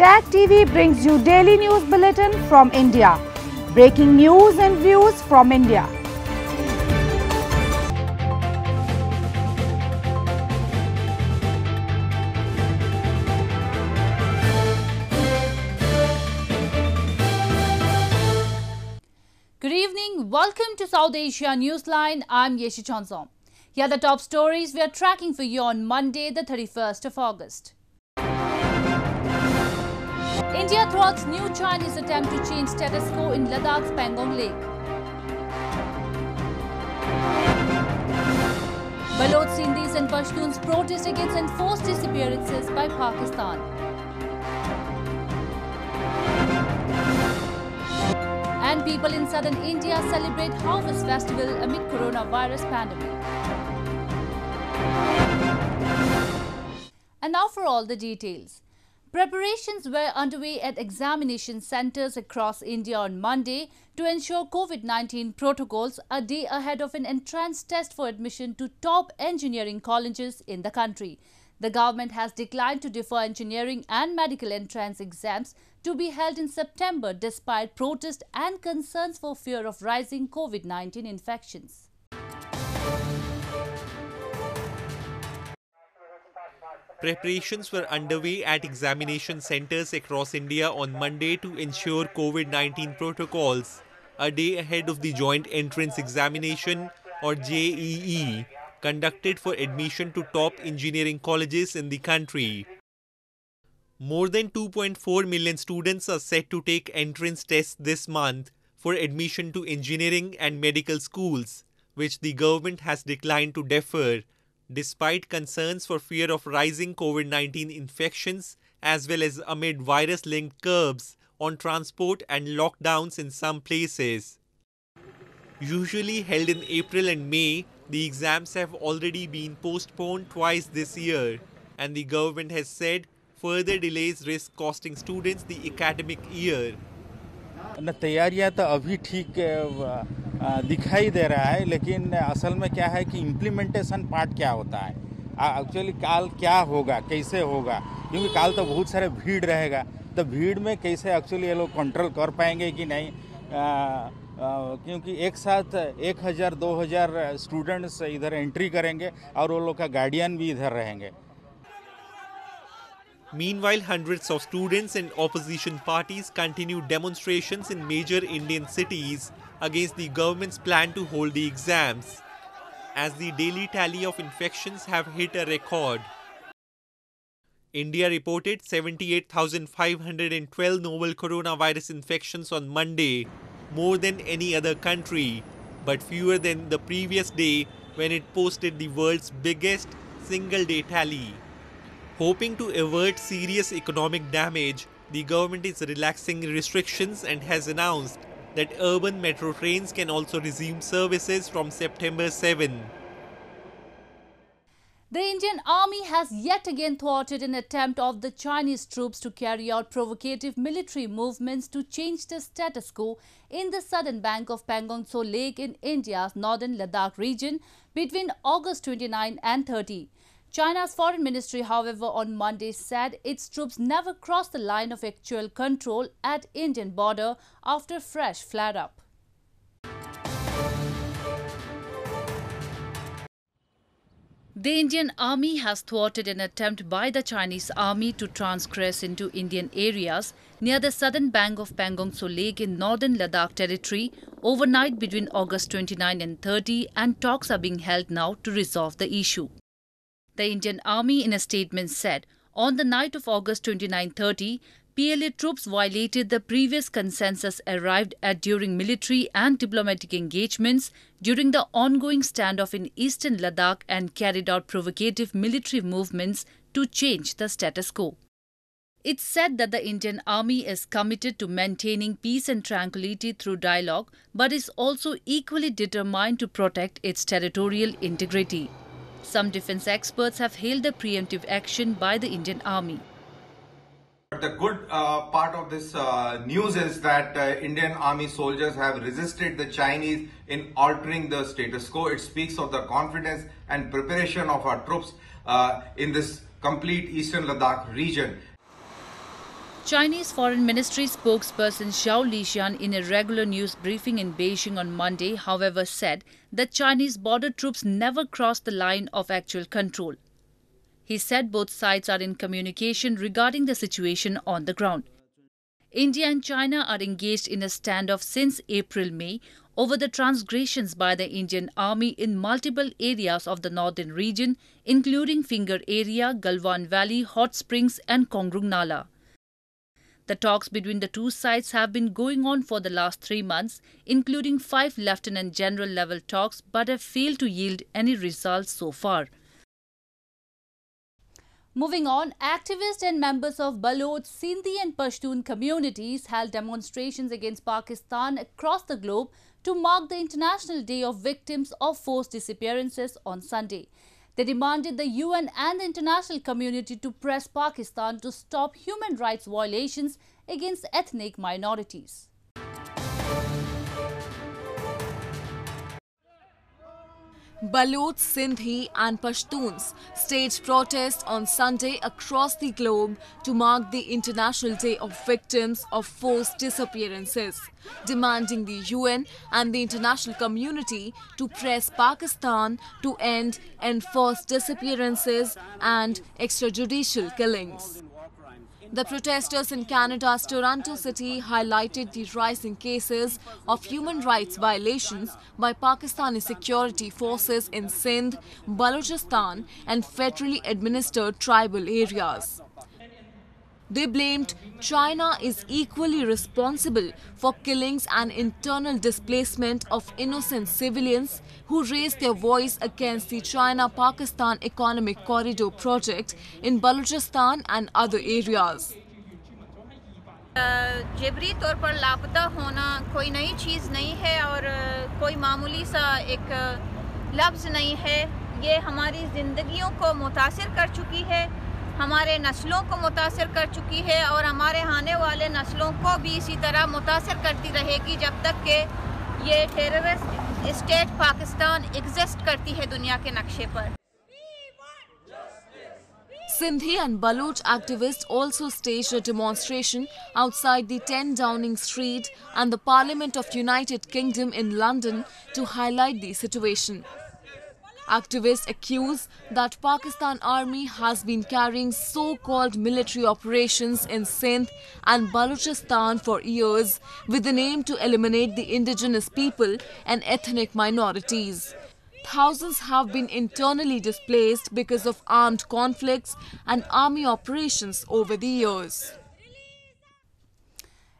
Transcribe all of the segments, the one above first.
Tag TV brings you daily news bulletin from India. Breaking news and views from India. Good evening. Welcome to South Asia Newsline. I'm Yeshi Chonsom. Here are the top stories we are tracking for you on Monday, the 31st of August. India thwarts new Chinese attempt to change status quo in Ladakh's Pangong Lake. Baloch Sindhis and Pashtuns protest against enforced disappearances by Pakistan. And people in southern India celebrate Harvest Festival amid coronavirus pandemic. And now for all the details. Preparations were underway at examination centres across India on Monday to ensure COVID-19 protocols a day ahead of an entrance test for admission to top engineering colleges in the country. The government has declined to defer engineering and medical entrance exams to be held in September despite protest and concerns for fear of rising COVID-19 infections. Preparations were underway at examination centers across India on Monday to ensure COVID 19 protocols, a day ahead of the Joint Entrance Examination or JEE, conducted for admission to top engineering colleges in the country. More than 2.4 million students are set to take entrance tests this month for admission to engineering and medical schools, which the government has declined to defer despite concerns for fear of rising COVID 19 infections as well as amid virus linked curbs on transport and lockdowns in some places. Usually held in April and May, the exams have already been postponed twice this year, and the government has said further delays risk costing students the academic year. न तैयारियां तो अभी ठीक अ, दिखाई दे रहा है लेकिन असल में क्या है कि इम्प्लीमेंटेशन पार्ट क्या होता है? एक्चुअली काल क्या होगा? कैसे होगा? क्योंकि काल तो बहुत सारे भीड़ रहेगा। तो भीड़ में कैसे एक्चुअली ये लोग कंट्रोल कर पाएँगे कि नहीं? अ, अ, क्योंकि एक साथ एक हज़ार दो हज़ार स्टूडेंट्स इधर एंट्री करेंगे और वो लोग का गार्डियन भी इधर रहेंगे। Meanwhile, hundreds of students and opposition parties continue demonstrations in major Indian cities against the government's plan to hold the exams, as the daily tally of infections have hit a record. India reported 78,512 novel coronavirus infections on Monday, more than any other country, but fewer than the previous day when it posted the world's biggest single day tally. Hoping to avert serious economic damage, the government is relaxing restrictions and has announced that urban metro trains can also resume services from September 7. The Indian Army has yet again thwarted an attempt of the Chinese troops to carry out provocative military movements to change the status quo in the southern bank of Pangong Tso Lake in India's northern Ladakh region between August 29 and 30. China's foreign ministry, however, on Monday said its troops never crossed the line of actual control at Indian border after fresh flare-up. The Indian Army has thwarted an attempt by the Chinese Army to transgress into Indian areas near the southern bank of Pangong Tso Lake in northern Ladakh territory overnight between August 29 and 30 and talks are being held now to resolve the issue. The Indian Army in a statement said on the night of August 29-30, PLA troops violated the previous consensus arrived at during military and diplomatic engagements during the ongoing standoff in eastern Ladakh and carried out provocative military movements to change the status quo. It said that the Indian Army is committed to maintaining peace and tranquility through dialogue, but is also equally determined to protect its territorial integrity. Some defense experts have hailed the preemptive action by the Indian Army. But the good uh, part of this uh, news is that uh, Indian army soldiers have resisted the Chinese in altering the status quo. It speaks of the confidence and preparation of our troops uh, in this complete eastern Ladakh region. Chinese Foreign Ministry spokesperson Zhao Lijian in a regular news briefing in Beijing on Monday, however, said that Chinese border troops never crossed the line of actual control. He said both sides are in communication regarding the situation on the ground. India and China are engaged in a standoff since April May over the transgressions by the Indian Army in multiple areas of the northern region, including Finger Area, Galwan Valley, Hot Springs, and Kongrung Nala. The talks between the two sides have been going on for the last three months, including five lieutenant general level talks, but have failed to yield any results so far. Moving on, activists and members of Baloch, Sindhi and Pashtun communities held demonstrations against Pakistan across the globe to mark the International Day of Victims of Forced Disappearances on Sunday. They demanded the UN and the international community to press Pakistan to stop human rights violations against ethnic minorities. Baloch, Sindhi and Pashtuns staged protests on Sunday across the globe to mark the International Day of Victims of Forced Disappearances, demanding the UN and the international community to press Pakistan to end enforced disappearances and extrajudicial killings. The protesters in Canada's Toronto City highlighted the rising cases of human rights violations by Pakistani security forces in Sindh, Balochistan and federally administered tribal areas. They blamed China is equally responsible for killings and internal displacement of innocent civilians who raised their voice against the China-Pakistan Economic Corridor project in Balochistan and other areas. जबरी तौर पर लापता होना कोई नई चीज़ नहीं है और कोई मामूली सा एक लफ्ज़ नहीं है ये हमारी ज़िंदगियों को मुतासर कर चुकी है हमारे नस्लों को मुतासर कर चुकी है और हमारे आने वाले नस्लों को भी इसी तरह मुतासर करती रहेगी जब तक कि ये टेररिस्ट स्टेट पाकिस्तान एग्जिस्ट करती है दुनिया के नक्शे पर Sindhi and Baloch activists also staged a demonstration outside the 10 Downing Street and the Parliament of United Kingdom in London to highlight the situation. Activists accuse that Pakistan army has been carrying so-called military operations in Sindh and Balochistan for years with the aim to eliminate the indigenous people and ethnic minorities. Thousands have been internally displaced because of armed conflicts and army operations over the years.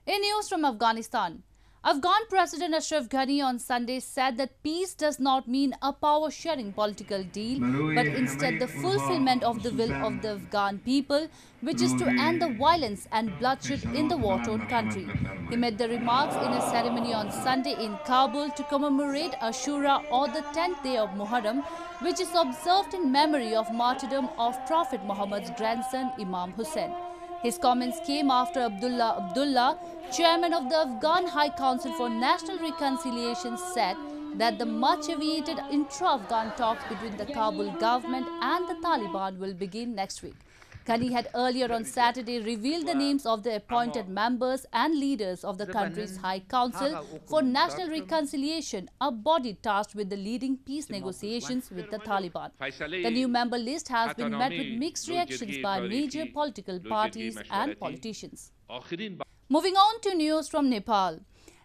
In news from Afghanistan, Afghan President Ashraf Ghani on Sunday said that peace does not mean a power-sharing political deal, but instead the fulfillment of the will of the Afghan people, which is to end the violence and bloodshed in the war-torn country. He made the remarks in a ceremony on Sunday in Kabul to commemorate Ashura or the 10th day of Muharram, which is observed in memory of martyrdom of Prophet Muhammad's grandson Imam Hussein. His comments came after Abdullah Abdullah, chairman of the Afghan High Council for National Reconciliation, said that the much awaited intra-Afghan talks between the Kabul government and the Taliban will begin next week. Ghani had earlier on Saturday revealed the names of the appointed members and leaders of the country's High Council for National Reconciliation, a body tasked with the leading peace negotiations with the Taliban. The new member list has been met with mixed reactions by major political parties and politicians. Moving on to news from Nepal.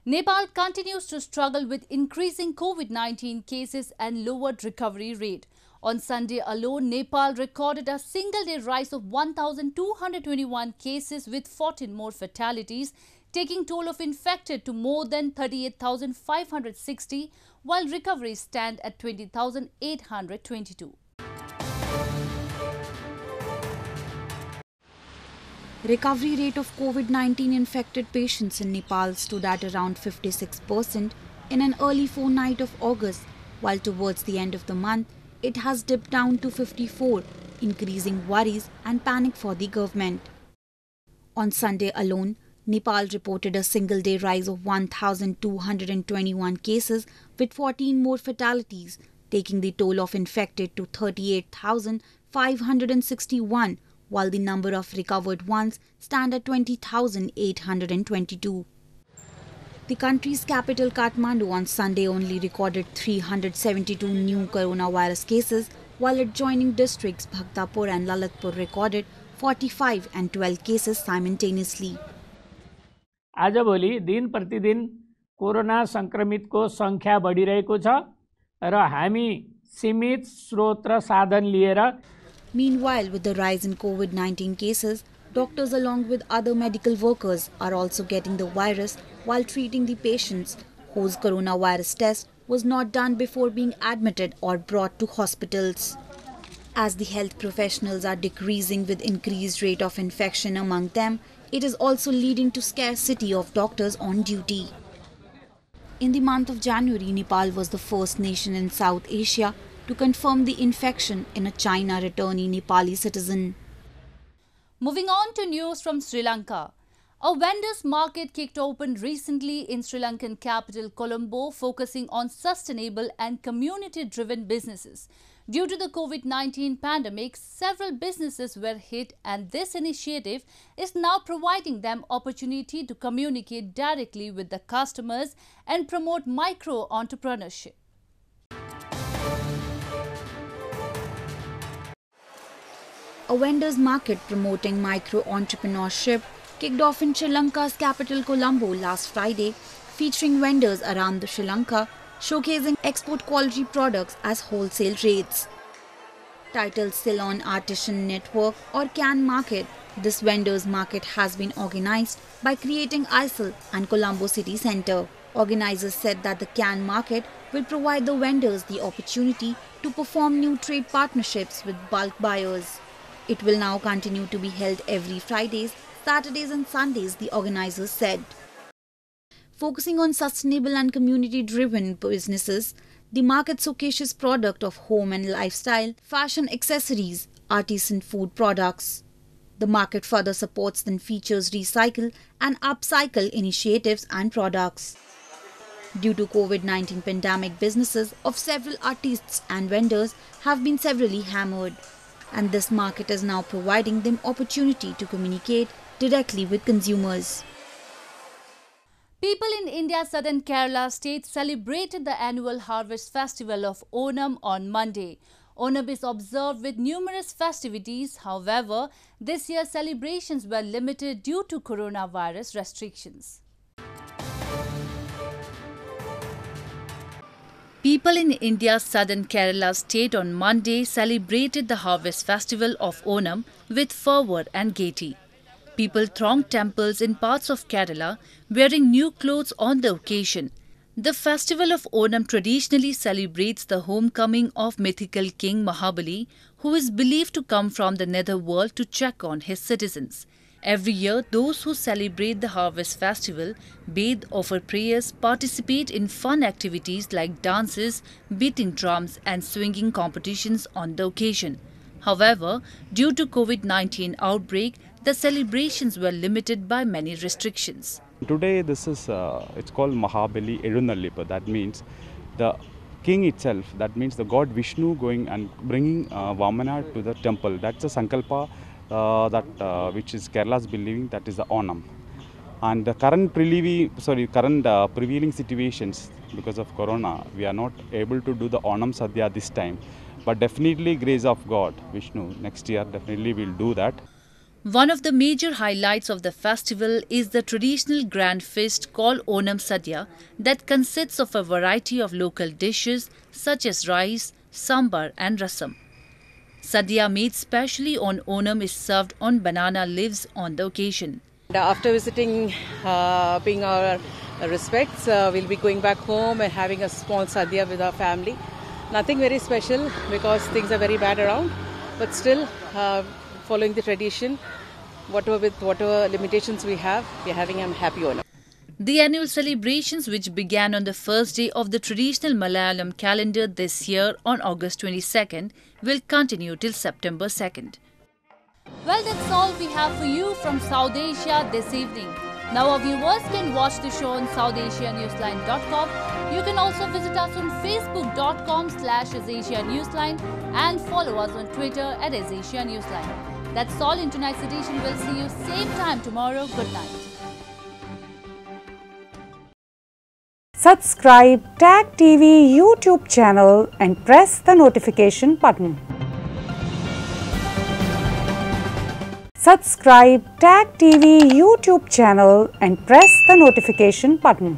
Nepal continues to struggle with increasing COVID-19 cases and lowered recovery rate. On Sunday alone, Nepal recorded a single-day rise of 1,221 cases with 14 more fatalities, taking toll of infected to more than 38,560, while recoveries stand at 20,822. Recovery rate of COVID-19 infected patients in Nepal stood at around 56% in an early fortnight of August, while towards the end of the month, it has dipped down to 54, increasing worries and panic for the government. On Sunday alone, Nepal reported a single day rise of 1,221 cases with 14 more fatalities, taking the toll of infected to 38,561, while the number of recovered ones stand at 20,822. The country's capital Kathmandu on Sunday only recorded 372 new coronavirus cases, while adjoining districts Bhaktapur and Lalitpur recorded 45 and 12 cases simultaneously. आजभोलि दिन प्रतिदिन corona सङ्क्रमितको सङ्ख्या बढिरहेको छ र हामी सीमित स्रोत र साधन लिएर Meanwhile, with the rise in COVID 19 cases, doctors along with other medical workers are also getting the virus while treating the patients whose coronavirus test was not done before being admitted or brought to hospitals. As the health professionals are decreasing with increased rate of infection among them, it is also leading to scarcity of doctors on duty. In the month of January, Nepal was the first nation in South Asia to confirm the infection in a China returning Nepali citizen. Moving on to news from Sri Lanka. A vendors market kicked open recently in Sri Lankan capital Colombo focusing on sustainable and community driven businesses. Due to the COVID-19 pandemic, several businesses were hit and this initiative is now providing them opportunity to communicate directly with the customers and promote micro A vendors market promoting micro entrepreneurship kicked off in Sri Lanka's capital Colombo last Friday, featuring vendors around the Sri Lanka showcasing export quality products as wholesale rates. Titled Ceylon Artisan Network or CAN Market, this vendors market has been organized by creating ISIL and Colombo City Centre. Organizers said that the CAN market will provide the vendors the opportunity to perform new trade partnerships with bulk buyers. It will now continue to be held every Fridays, Saturdays and Sundays, the organizers said. Focusing on sustainable and community-driven businesses, the market showcases product of home and lifestyle, fashion accessories, artisan food products. The market further supports and features recycle and upcycle initiatives and products. Due to COVID-19 pandemic, businesses of several artists and vendors have been severely hammered and this market is now providing them opportunity to communicate directly with consumers. People in India's southern Kerala state celebrated the annual harvest festival of Onam on Monday. Onam is observed with numerous festivities. However, this year's celebrations were limited due to coronavirus restrictions. People in India's southern Kerala state on Monday celebrated the harvest festival of Onam with fervour and gaiety. People thronged temples in parts of Kerala wearing new clothes on the occasion. The festival of Onam traditionally celebrates the homecoming of mythical King Mahabali, who is believed to come from the netherworld to check on his citizens. Every year, those who celebrate the harvest festival bathe, offer prayers, participate in fun activities like dances, beating drums, and swinging competitions on the occasion. However, due to COVID-19 outbreak, the celebrations were limited by many restrictions. Today, this is uh, it's called Mahabali Erunallipa. That means the king itself. That means the god Vishnu going and bringing uh, Vamana to the temple. That's a sankalpa that uh, which is Kerala's believing that is the Onam. And the current prevailing, sorry, current uh, prevailing situations because of Corona, we are not able to do the Onam Sadhya this time. But definitely, grace of God, Vishnu, next year definitely we'll do that. One of the major highlights of the festival is the traditional grand feast called Onam Sadhya that consists of a variety of local dishes such as rice, sambar and rasam. Sadhya made specially on Onam is served on banana leaves on the occasion. After visiting, uh, paying our respects, uh, we'll be going back home and having a small sadhya with our family. Nothing very special because things are very bad around, but still uh, following the tradition, whatever with whatever limitations we have, we're having a happy Onam. The annual celebrations, which began on the first day of the traditional Malayalam calendar this year on August 22nd, will continue till September 2nd. Well, that's all we have for you from South Asia this evening. Now, our viewers can watch the show on SouthAsiaNewsline.com You can also visit us on facebook.com slash Asia Newsline and follow us on Twitter at Asia Newsline. That's all in tonight's edition. We'll see you same time tomorrow. Good night. Subscribe Tag TV YouTube channel and press the notification button. Subscribe Tag TV YouTube channel and press the notification button.